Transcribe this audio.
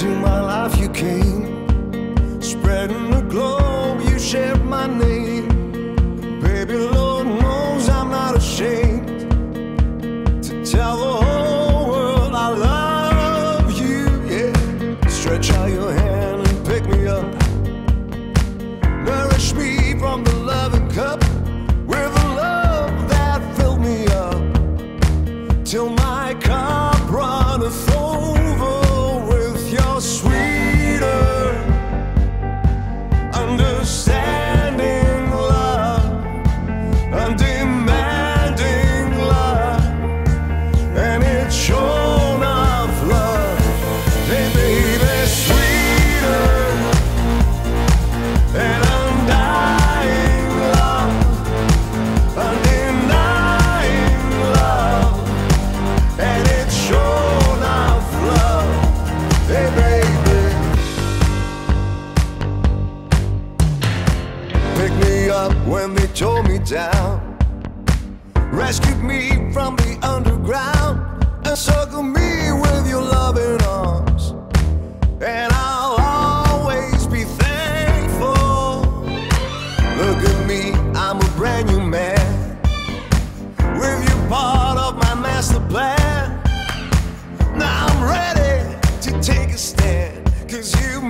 Into my life you came, spreading the glow. You shared my name, baby. Lord knows I'm not ashamed to tell the whole world I love you. Yeah, stretch out your hand and pick me up, up when they tore me down. Rescued me from the underground and circled me with your loving arms. And I'll always be thankful. Look at me, I'm a brand new man. With you part of my master plan. Now I'm ready to take a stand, cause you